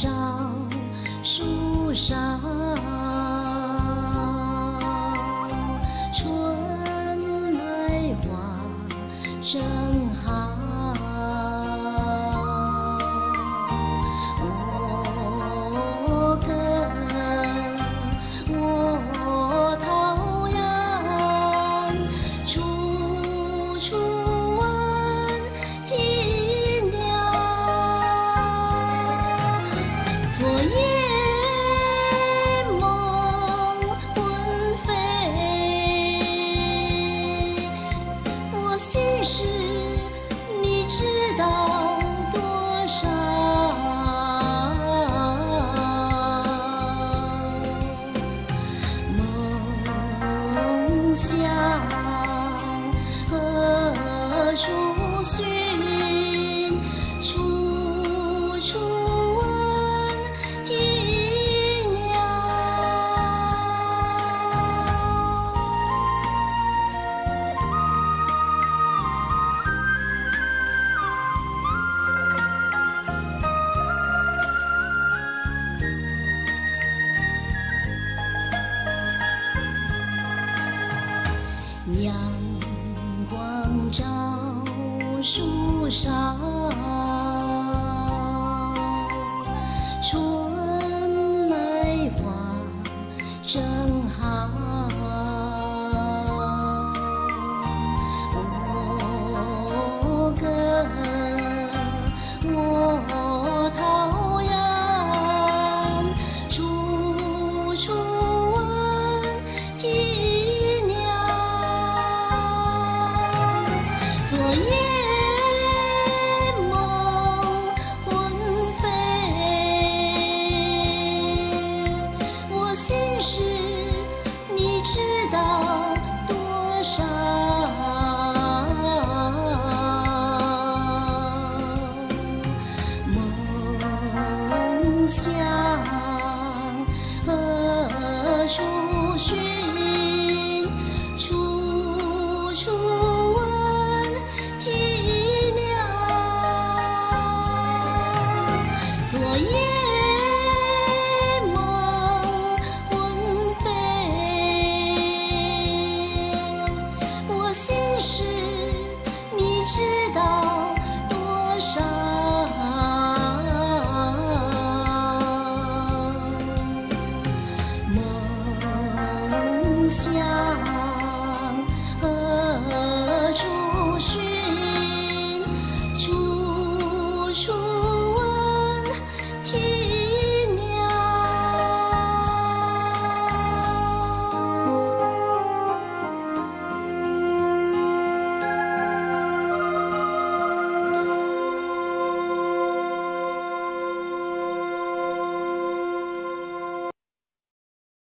照树梢春来花笑何处寻阳光照树梢春来花正好 ausencia. 香